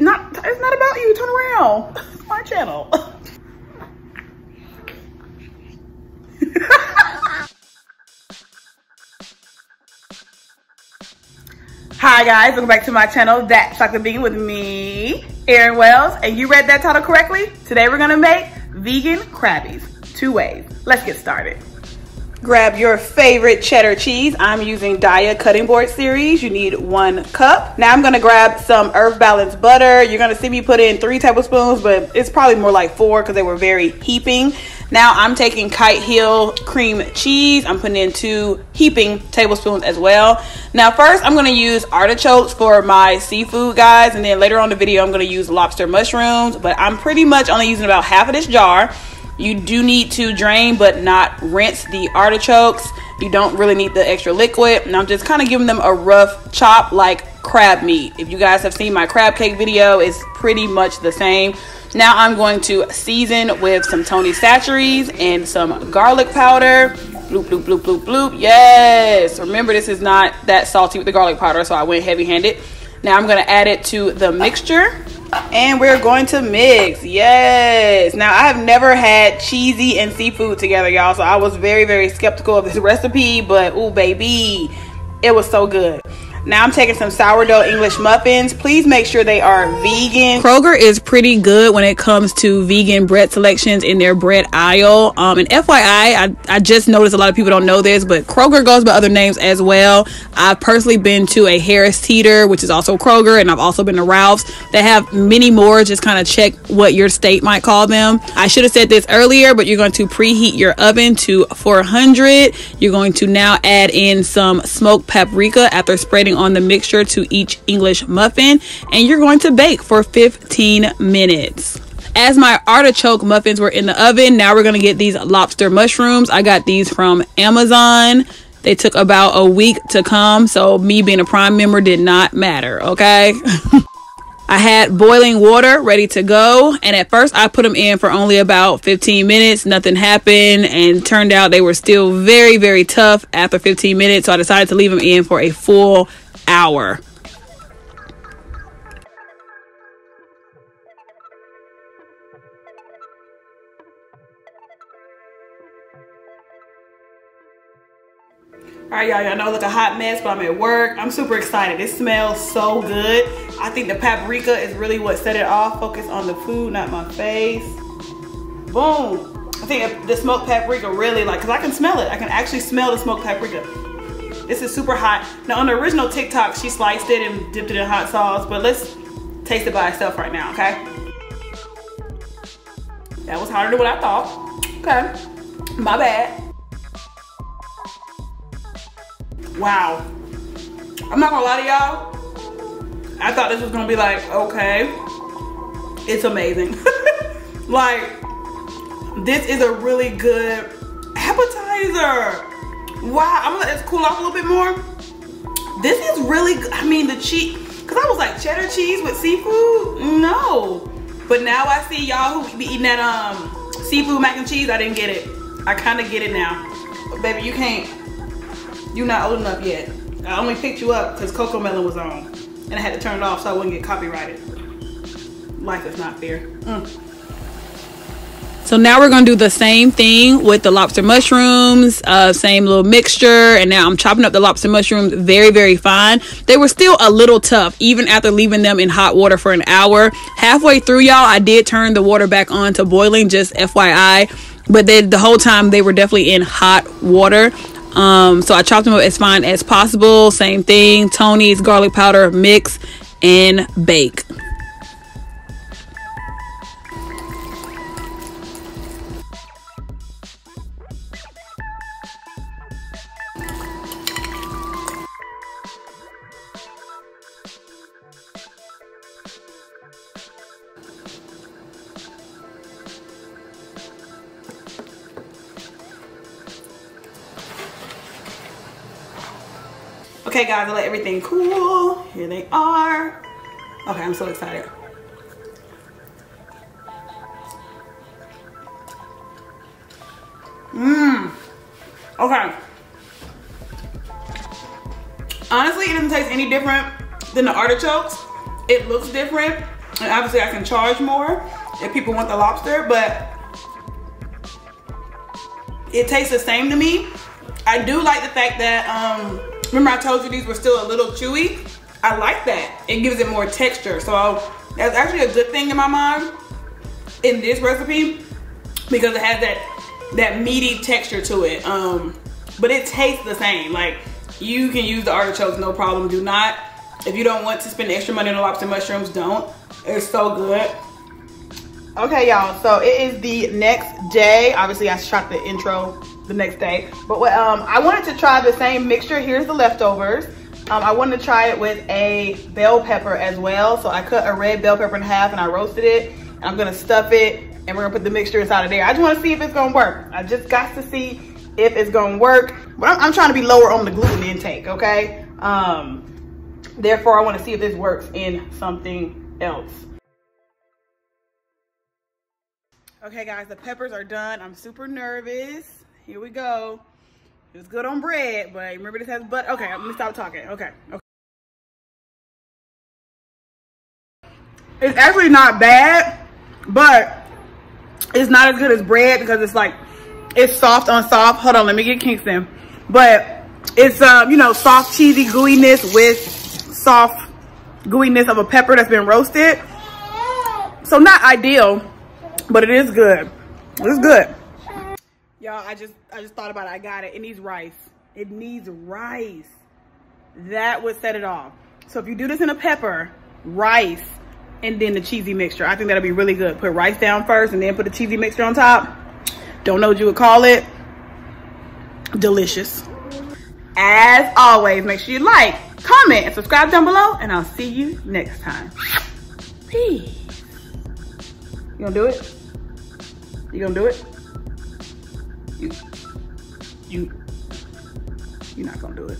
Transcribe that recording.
It's not, it's not about you. Turn around. My channel. Hi guys, welcome back to my channel, That Chocolate Vegan with me, Erin Wells. And you read that title correctly. Today we're gonna make vegan Crabbies, two ways. Let's get started. Grab your favorite cheddar cheese. I'm using Daiya cutting board series. You need one cup. Now I'm gonna grab some earth balance butter. You're gonna see me put in three tablespoons, but it's probably more like four because they were very heaping. Now I'm taking Kite Hill cream cheese. I'm putting in two heaping tablespoons as well. Now first I'm gonna use artichokes for my seafood guys and then later on the video I'm gonna use lobster mushrooms, but I'm pretty much only using about half of this jar. You do need to drain but not rinse the artichokes. You don't really need the extra liquid. And I'm just kind of giving them a rough chop like crab meat. If you guys have seen my crab cake video, it's pretty much the same. Now I'm going to season with some Tony Chachere's and some garlic powder. Bloop, bloop, bloop, bloop, bloop. Yes. Remember, this is not that salty with the garlic powder, so I went heavy handed. Now I'm going to add it to the mixture and we're going to mix. Yes. Now i have never had cheesy and seafood together y'all so i was very very skeptical of this recipe but oh baby it was so good now I'm taking some sourdough English muffins. Please make sure they are vegan. Kroger is pretty good when it comes to vegan bread selections in their bread aisle. Um, and FYI, I, I just noticed a lot of people don't know this, but Kroger goes by other names as well. I've personally been to a Harris Teeter, which is also Kroger, and I've also been to Ralph's. They have many more. Just kind of check what your state might call them. I should have said this earlier, but you're going to preheat your oven to 400. You're going to now add in some smoked paprika after spreading on the mixture to each English muffin and you're going to bake for 15 minutes. As my artichoke muffins were in the oven, now we're going to get these lobster mushrooms. I got these from Amazon. They took about a week to come, so me being a Prime member did not matter, okay? I had boiling water ready to go, and at first I put them in for only about 15 minutes. Nothing happened, and turned out they were still very, very tough after 15 minutes. So I decided to leave them in for a full hour. All right, y'all, y'all know I look a hot mess, but I'm at work. I'm super excited. It smells so good. I think the paprika is really what set it off. Focus on the food, not my face. Boom. I think the smoked paprika really like, cause I can smell it. I can actually smell the smoked paprika. This is super hot. Now on the original TikTok, she sliced it and dipped it in hot sauce, but let's taste it by itself right now, okay? That was harder than what I thought. Okay, my bad. Wow. I'm not gonna lie to y'all. I thought this was gonna be like, okay, it's amazing. like, this is a really good appetizer. Wow, I'm gonna let this cool off a little bit more. This is really, I mean, the cheese, cause I was like cheddar cheese with seafood, no. But now I see y'all who be eating that um seafood mac and cheese, I didn't get it. I kind of get it now. But baby, you can't, you're not old enough yet. I only picked you up because CoComelon was on. And I had to turn it off so I wouldn't get copyrighted. Life is not fair. Mm. So now we're gonna do the same thing with the lobster mushrooms, uh, same little mixture. And now I'm chopping up the lobster mushrooms very, very fine. They were still a little tough, even after leaving them in hot water for an hour. Halfway through, y'all, I did turn the water back on to boiling, just FYI. But the whole time they were definitely in hot water. Um, so I chopped them up as fine as possible. Same thing, Tony's garlic powder mix and bake. Okay guys, I let everything cool. Here they are. Okay, I'm so excited. Mmm. Okay. Honestly, it doesn't taste any different than the artichokes. It looks different. And obviously I can charge more if people want the lobster, but it tastes the same to me. I do like the fact that, um, remember I told you these were still a little chewy? I like that. It gives it more texture. So that's actually a good thing in my mind in this recipe because it has that, that meaty texture to it. Um, but it tastes the same. Like you can use the artichokes, no problem. Do not, if you don't want to spend extra money on the lobster mushrooms, don't. It's so good. Okay, y'all, so it is the next day. Obviously, I shot the intro the next day. But um, I wanted to try the same mixture. Here's the leftovers. Um, I wanted to try it with a bell pepper as well. So I cut a red bell pepper in half and I roasted it. And I'm gonna stuff it and we're gonna put the mixture inside of there. I just wanna see if it's gonna work. I just got to see if it's gonna work. But I'm, I'm trying to be lower on the gluten intake, okay? Um, therefore, I wanna see if this works in something else. Okay guys, the peppers are done. I'm super nervous. Here we go. It was good on bread, but remember this has butter. Okay, let me stop talking. Okay, okay. It's actually not bad, but it's not as good as bread because it's like, it's soft on soft. Hold on, let me get Kingston. But it's, um, you know, soft, cheesy gooiness with soft gooiness of a pepper that's been roasted. So not ideal, but it is good. It's good. Y'all, I just I just thought about it. I got it. It needs rice. It needs rice. That would set it off. So if you do this in a pepper, rice, and then the cheesy mixture, I think that'll be really good. Put rice down first and then put the cheesy mixture on top. Don't know what you would call it. Delicious. As always, make sure you like, comment, and subscribe down below, and I'll see you next time. Peace. You gonna do it? You gonna do it? You, you, you're not gonna do it.